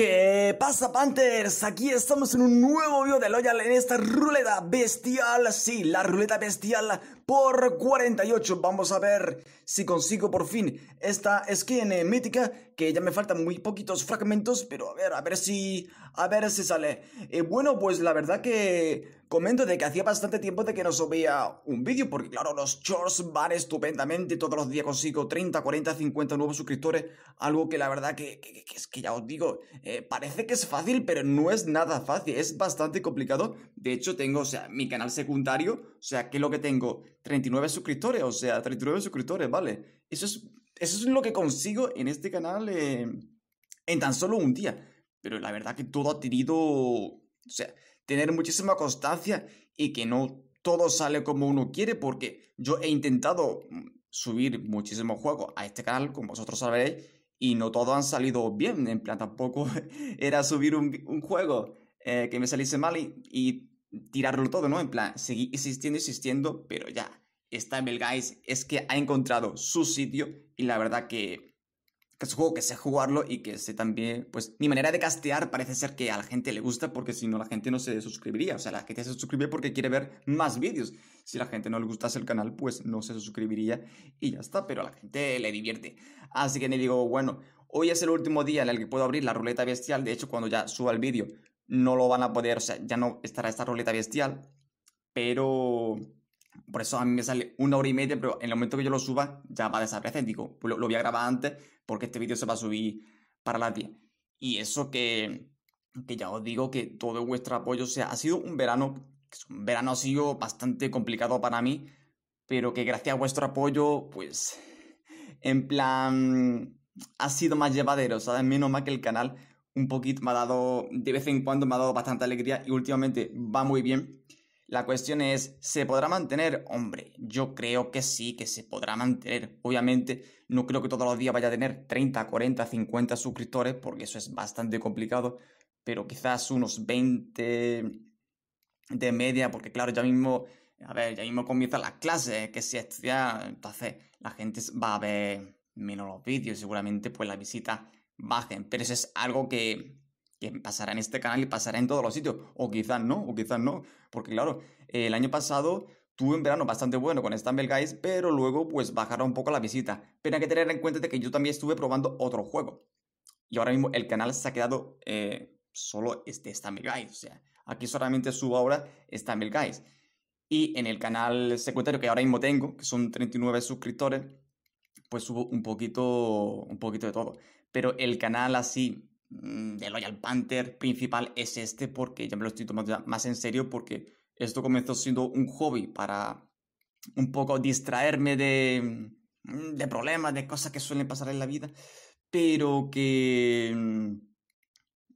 ¿Qué pasa, Panthers? Aquí estamos en un nuevo video de Loyal en esta ruleta bestial. Sí, la ruleta bestial por 48. Vamos a ver si consigo por fin esta skin eh, mítica, que ya me faltan muy poquitos fragmentos, pero a ver, a ver si, a ver si sale. Eh, bueno, pues la verdad que comento de que hacía bastante tiempo de que no subía un vídeo, porque claro, los shorts van estupendamente, todos los días consigo 30, 40, 50 nuevos suscriptores, algo que la verdad que, es que ya os digo, eh, parece que es fácil, pero no es nada fácil, es bastante complicado. De hecho, tengo, o sea, mi canal secundario, o sea, que lo que tengo, 39 suscriptores, o sea, 39 suscriptores, ¿vale? Eso es, eso es lo que consigo en este canal eh, en tan solo un día. Pero la verdad que todo ha tenido, o sea, tener muchísima constancia y que no todo sale como uno quiere, porque yo he intentado mm, subir muchísimos juegos a este canal, como vosotros sabéis, y no todos han salido bien. En plan, tampoco era subir un, juego eh, que me saliese mal y, tirarlo todo, ¿no? En plan, seguir insistiendo, insistiendo, pero ya. Stumble Guys es que ha encontrado su sitio y la verdad que que es un juego que sé jugarlo y que sé también, pues mi manera de castear parece ser que a la gente le gusta porque si no la gente no se suscribiría, o sea, la gente se suscribe porque quiere ver más vídeos. Si a la gente no le gustase el canal, pues no se suscribiría y ya está, pero a la gente le divierte. Así que me digo, bueno, hoy es el último día en el que puedo abrir la ruleta bestial, de hecho cuando ya suba el vídeo no lo van a poder, o sea, ya no estará esta ruleta bestial, pero por eso a mí me sale una hora y media, pero en el momento que yo lo suba ya va a desaparecer. Digo, pues lo, voy a grabar antes porque este vídeo se va a subir para la tía. Y eso que, que ya os digo que todo vuestro apoyo, o sea, ha sido un verano, un verano ha sido bastante complicado para mí, pero que gracias a vuestro apoyo, pues, en plan, ha sido más llevadero, ¿sabes? Menos mal que el canal un poquito me ha dado, de vez en cuando me ha dado bastante alegría y últimamente va muy bien. La cuestión es, ¿se podrá mantener? Hombre, yo creo que sí, que se podrá mantener. Obviamente, no creo que todos los días vaya a tener 30, 40, 50 suscriptores, porque eso es bastante complicado, pero quizás unos 20 de media, porque claro, ya mismo, a ver, ya mismo comienzan las clases, que si estudia, entonces la gente va a ver menos los vídeos, seguramente pues las visitas bajen, pero eso es algo que pasará en este canal y pasará en todos los sitios. O quizás no, o quizás no. Porque claro, el año pasado tuve un verano bastante bueno con Stumble Guys, pero luego pues bajaron un poco la visita. Pero que tener en cuenta que yo también estuve probando otro juego. Y ahora mismo el canal se ha quedado eh, solo este Stumble Guys. O sea, aquí solamente subo ahora Stumble Guys. Y en el canal secundario que ahora mismo tengo, que son 39 suscriptores, pues subo un poquito, un poquito de todo. Pero el canal así Mm, de Loyal Panther principal es este porque ya me lo estoy tomando más en serio porque esto comenzó siendo un hobby para un poco distraerme de, mm, de problemas, de cosas que suelen pasar en la vida, pero que mm,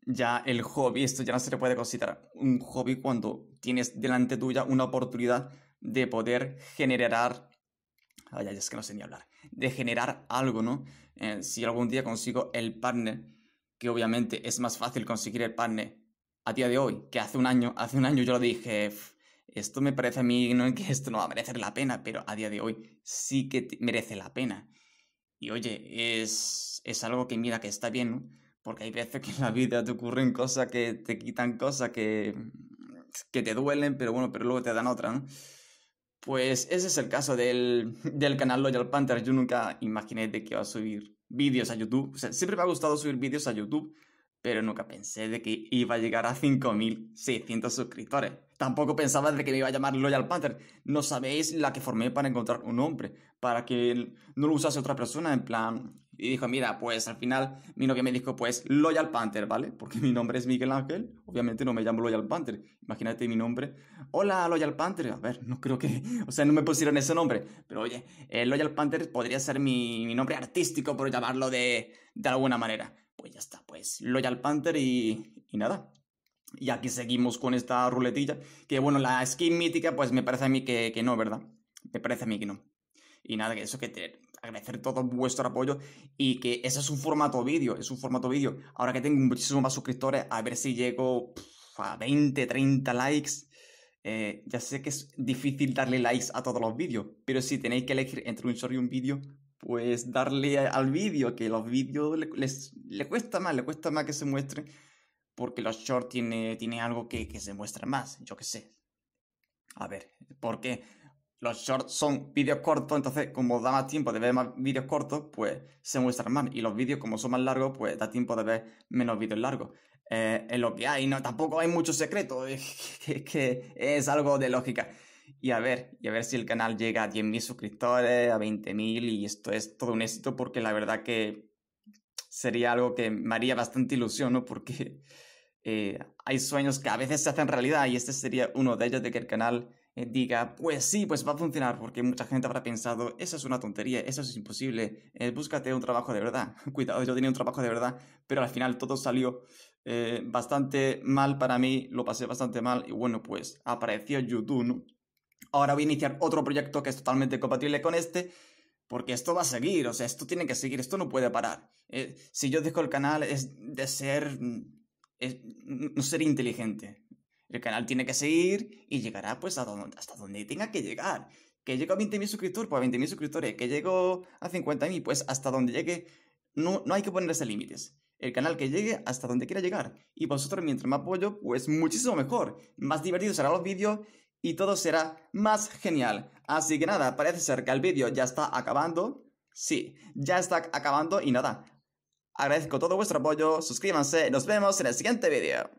ya el hobby, esto ya no se le puede considerar un hobby cuando tienes delante tuya una oportunidad de poder generar, ay, es que no sé ni hablar, de generar algo, ¿no? Eh, si algún día consigo el partner que obviamente es más fácil conseguir el partner a día de hoy que hace un año. Hace un año yo lo dije, esto me parece a mí no, que esto no va a merecer la pena, pero a día de hoy sí que merece la pena. Y oye, es, es algo que mira que está bien, ¿no? Porque hay veces que en la vida te ocurren cosas que te quitan cosas que, que te duelen, pero bueno, pero luego te dan otra, ¿no? Pues ese es el caso del, del canal Loyal Panther. Yo nunca imaginé de que iba a subir vídeos a YouTube. O sea, siempre me ha gustado subir vídeos a YouTube, pero nunca pensé de que iba a llegar a 5.600 suscriptores. Tampoco pensaba de que me iba a llamar Loyal Panther. No sabéis la que formé para encontrar un nombre, para que no lo usase otra persona, en plan... Y dijo, mira, pues al final mi novia me dijo, pues Loyal Panther, ¿vale? Porque mi nombre es Miguel Ángel, obviamente no me llamo Loyal Panther. Imagínate mi nombre. Hola, Loyal Panther. A ver, no creo que... O sea, no me pusieron ese nombre. Pero oye, eh, Loyal Panther podría ser mi, mi nombre artístico, por llamarlo de, de alguna manera. Pues ya está, pues Loyal Panther y, y nada. Y aquí seguimos con esta ruletilla. Que bueno, la skin mítica, pues me parece a mí que, que no, ¿verdad? Me parece a mí que no. Y nada, que eso que te, agradecer todo vuestro apoyo y que ese es un formato vídeo, es un formato vídeo. Ahora que tengo muchísimos más suscriptores, a ver si llego a 20, 30 likes. Eh, ya sé que es difícil darle likes a todos los vídeos, pero si tenéis que elegir entre un short y un vídeo, pues darle al vídeo, que los vídeos le, les, le cuesta más, le cuesta más que se muestre, porque los shorts tiene, tiene algo que, que se muestra más, yo qué sé. A ver, porque los shorts son vídeos cortos, entonces como da más tiempo de ver más vídeos cortos, pues se muestran más. Y los vídeos como son más largos, pues da tiempo de ver menos vídeos largos. Eh, es lo que hay, no, tampoco hay mucho secreto, es que, es algo de lógica. Y a ver, y a ver si el canal llega a 10.000 suscriptores, a 20.000 y esto es todo un éxito porque la verdad que sería algo que me haría bastante ilusión, ¿no? Porque eh, hay sueños que a veces se hacen realidad y este sería uno de ellos de que el canal diga, pues sí, pues va a funcionar, porque mucha gente habrá pensado, eso es una tontería, eso es imposible, eh, búscate un trabajo de verdad. Cuidado, yo tenía un trabajo de verdad, pero al final todo salió bastante mal para mí, lo pasé bastante mal y bueno, pues apareció YouTube. Ahora voy a iniciar otro proyecto que es totalmente compatible con este, porque esto va a seguir, o sea, esto tiene que seguir, esto no puede parar. si yo dejo el canal es de ser no ser inteligente. El canal tiene que seguir y llegará pues hasta donde tenga que llegar. Que llego a 20.000 suscriptores, pues a 20.000 suscriptores. Que llego a 50.000, pues hasta donde llegue. No, no hay que ponerse límites. El canal que llegue hasta donde quiera llegar. Y vosotros, mientras más apoyo, pues muchísimo mejor. Más divertido serán los vídeos y todo será más genial. Así que nada, parece ser que el vídeo ya está acabando. Sí, ya está acabando y nada, Agradezco todo vuestro apoyo, suscríbanse, nos vemos en el siguiente vídeo.